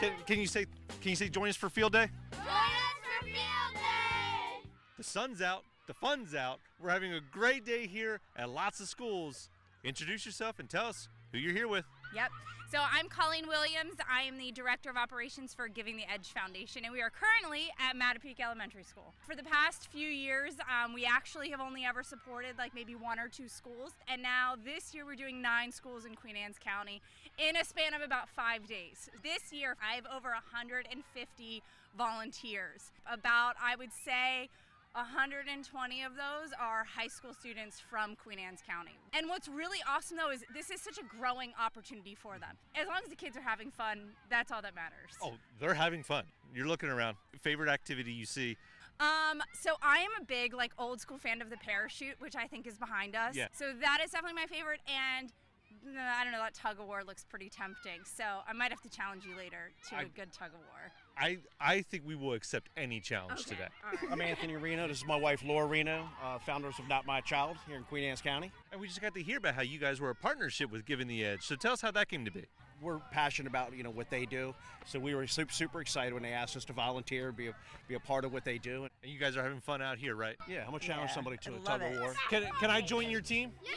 Can, can you say can you say join us for field day? Join us for field day! The sun's out, the fun's out. We're having a great day here at lots of schools. Introduce yourself and tell us who you're here with. Yep. So I'm Colleen Williams. I am the Director of Operations for Giving the Edge Foundation, and we are currently at Matapeake Elementary School. For the past few years, um, we actually have only ever supported like maybe one or two schools, and now this year we're doing nine schools in Queen Anne's County in a span of about five days. This year, I have over 150 volunteers. About, I would say, 120 of those are high school students from Queen Anne's County. And what's really awesome though is this is such a growing opportunity for them. As long as the kids are having fun, that's all that matters. Oh, they're having fun. You're looking around. Favorite activity you see? Um, so I am a big like old school fan of the parachute, which I think is behind us. Yeah. So that is definitely my favorite and I don't know, that tug of war looks pretty tempting. So I might have to challenge you later to I- a good tug of war. I I think we will accept any challenge Okay. today. All right. I'm Anthony Reno. This is my wife, Laura Reno, uh, founders of Not My Child here in Queen Anne's County. And we just got to hear about how you guys were a partnership with Giving the Edge. So tell us how that came to be. We're passionate about you know what they do, so we were super, super excited when they asked us to volunteer, be a, be a part of what they do. And you guys are having fun out here, right? Yeah, I'm gonna challenge Yeah, somebody to I a love tug of war. Can, can I join your team? Yeah!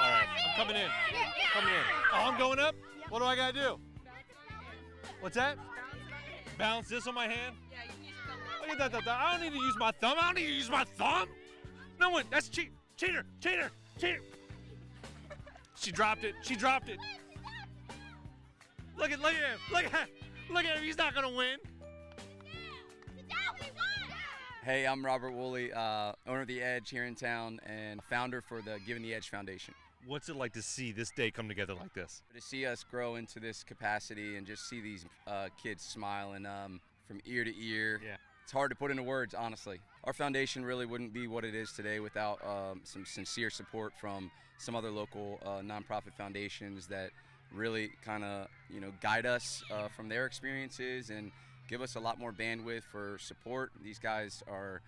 All right, I'm coming in. Coming in. Oh, I'm going up? What do I got to do? What's that? Balance this on my hand? Look at that. I don't need to use my thumb. I don't need to use my thumb. No one. That's cheat. Cheater. Cheater. Cheater. She dropped it. She dropped it. Look at look at him. Look at look at him. He's not gonna win. Hey, I'm Robert Woolley, uh, owner of The Edge here in town and founder for the Giving the Edge Foundation. What's it like to see this day come together like this? To see us grow into this capacity and just see these uh, kids smiling um, from ear to ear, Yeah. it's hard to put into words, honestly. Our foundation really wouldn't be what it is today without um, some sincere support from some other local uh, nonprofit foundations that really kind of you know guide us uh, from their experiences and give us a lot more bandwidth for support. These guys are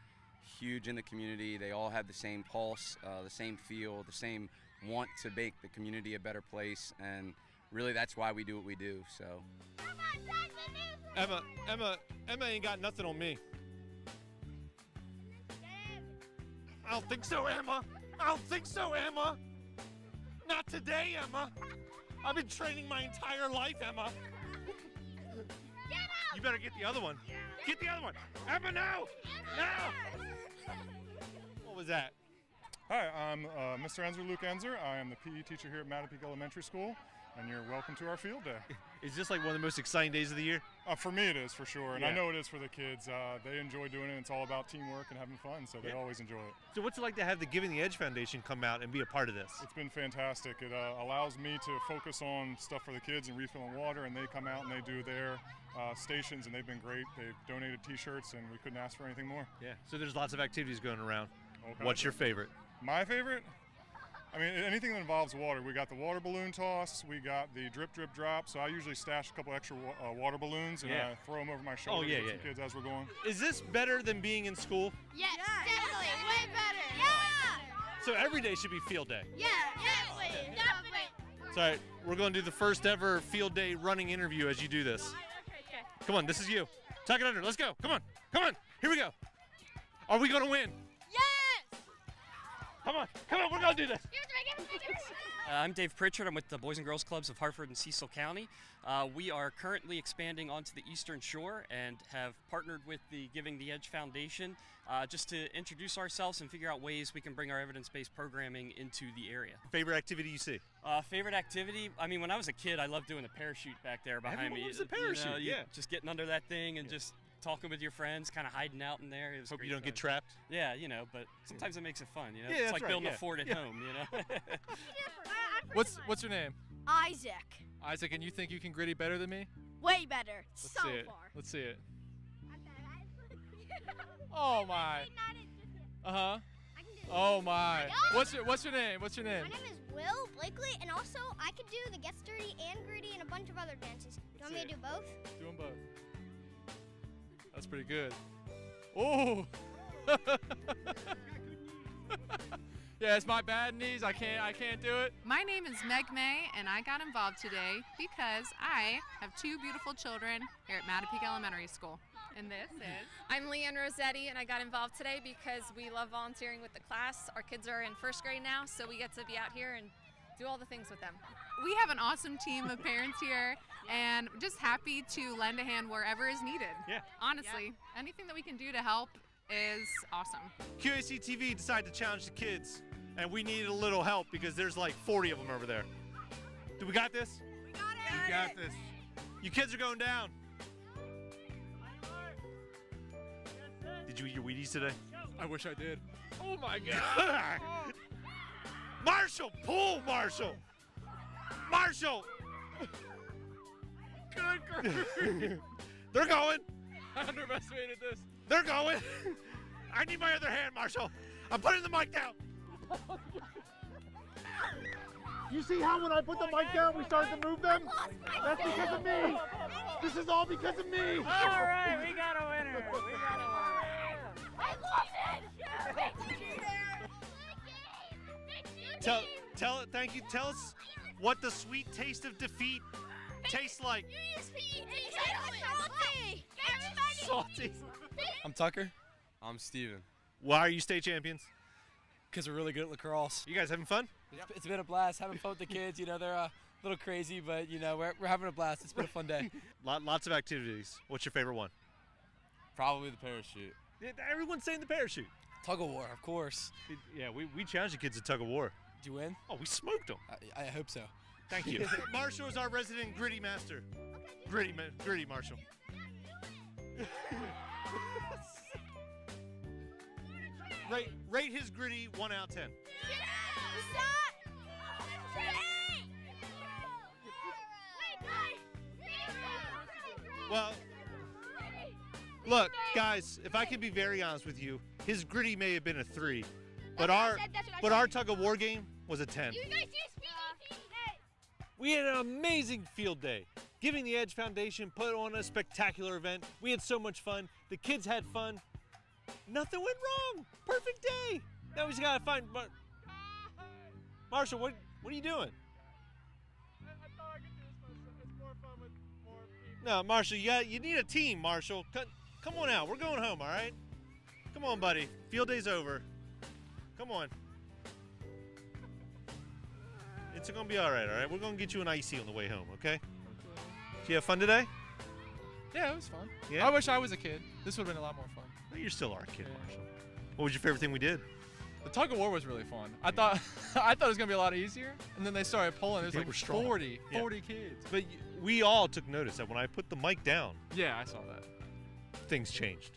huge in the community. They all have the same pulse, uh, the same feel, the same want to make the community a better place, and really that's why we do what we do. So. Emma, Emma, Emma ain't got nothing on me. I don't think so, Emma. I don't think so, Emma. Not today, Emma. I've been training my entire life, Emma. You better get the other one. Get the other one. Emma, now! Now! What was that? Hi, I'm uh, Mr. Enzer, Luke Enzer. I am the PE teacher here at Matapeake Elementary School, and you're welcome to our field day. Is this like one of the most exciting days of the year? Uh, for me, it is for sure, and I know it is for the kids. Uh, they enjoy doing it. It's all about teamwork and having fun, so they Yeah. always enjoy it. So, what's it like to have the Giving the Edge Foundation come out and be a part of this? It's been fantastic. It uh, allows me to focus on stuff for the kids and refilling water, and they come out and they do their uh, stations, and they've been great. They've donated T-shirts, and we couldn't ask for anything more. Yeah. So, there's lots of activities going around. Kinds What's your favorite? My favorite? I mean, anything that involves water. We got the water balloon toss. We got the drip, drip, drop. So I usually stash a couple extra wa- uh, water balloons and Yeah. uh, throw them over my shoulder oh, yeah, to yeah. some kids as we're going. Is this better than being in school? Yes, definitely. Way better. Yeah! So, every day should be field day. Yeah, definitely. Definitely. So, all right, we're going to do the first ever field day running interview as you do this. Come on, this is you. Tuck it under. Let's go. Come on. Come on. Here we go. Are we going to win? Yes! Come on. Come on. We're going to do this. Uh, I'm Dave Pritchard. I'm with the Boys and Girls Clubs of Harford and Cecil County. Uh, we are currently expanding onto the Eastern Shore and have partnered with the Giving the Edge Foundation uh, just to introduce ourselves and figure out ways we can bring our evidence based programming into the area. Favorite activity you see? Uh, favorite activity? I mean, when I was a kid, I loved doing the parachute back there behind Everyone me. loves the You know, parachute, yeah. Just getting under that thing and just talking with your friends, kind of hiding out in there. It was Hope you don't get trapped. Yeah, you know, but sometimes it makes it fun. You know, Yeah, it's like right, building yeah, a fort at yeah. home. You know. What's what's your name? Isaac. Isaac, and you think you can griddy better than me? Way better. Let's so see it. far. Let's see it. Oh my. Uh huh. Oh my. What's your What's your name? What's your name? My name? name is Will Blakely, and also I could do the Get Dirty and Gritty and a bunch of other dances. Do you want me to do both? Do them both. That's pretty good. Oh. Yeah, it's my bad knees. I can't. I can't do it. My name is Meg May, and I got involved today because I have two beautiful children here at Matapeake Elementary School. And this is. I'm Leanne Rossetti, and I got involved today because we love volunteering with the class. Our kids are in first grade now, so we get to be out here and do all the things with them. We have an awesome team of parents here, and just happy to lend a hand wherever is needed. Yeah. Honestly, anything that we can do to help is awesome. QAC TV decided to challenge the kids, and we needed a little help because there's like 40 of them over there. Do we got this? We got it. We got this. You kids are going down. Did you eat your Wheaties today? I wish I did. Oh my God. Marshall, pull, Marshall. Marshall. Good grief. They're going. I underestimated this. They're going. I need my other hand, Marshall. I'm putting the mic down. You see how when I put the mic down, we started to move them? That's because of me. This is all because of me. All right, we got a winner. We got a winner. I love it. Tell, tell, thank you. Tell us what the sweet taste of defeat tastes like. Salty. I'm Tucker. I'm Steven. Why are you state champions? Because we're really good at lacrosse. You guys having fun? It's, it's been a blast having fun with the kids. You know, they're uh, a little crazy, but, you know, we're, we're having a blast. It's been a fun day. Lots of activities. What's your favorite one? Probably the parachute. Yeah, Everyone's saying the parachute. Tug of war, of course. Yeah, we, we challenged the kids to tug of war. Did you win? Oh, we smoked them. I, I hope so. Thank you. Marshall is our resident griddy master. Gritty, ma- griddy Marshall. rate, rate his griddy one out of ten. Well, look, guys, if I can be very honest with you, his griddy may have been a three, but That's what I our said, that's what I but our tug of war game was a ten. We had an amazing field day. Giving the Edge Foundation put on a spectacular event. We had so much fun. The kids had fun. Nothing went wrong. Perfect day. Now we just gotta find. Mar- Marshall, what what are you doing? No, Marshall, you got, you need a team, Marshall. Come, come on out. We're going home, all right? Come on, buddy. Field day's over. Come on. It's gonna be all right, all right? We're gonna get you an icy on the way home, okay? Did you have fun today? Yeah, it was fun. Yeah? I wish I was a kid. This would have been a lot more fun. Well, you're still our kid, Marshall. What was your favorite thing we did? The tug of war was really fun. I thought I thought it was gonna be a lot easier, and then they started pulling. There's They like were strong. 40, Yeah. 40 kids. But we all took notice that when I put the mic down, Yeah, I saw that. things changed.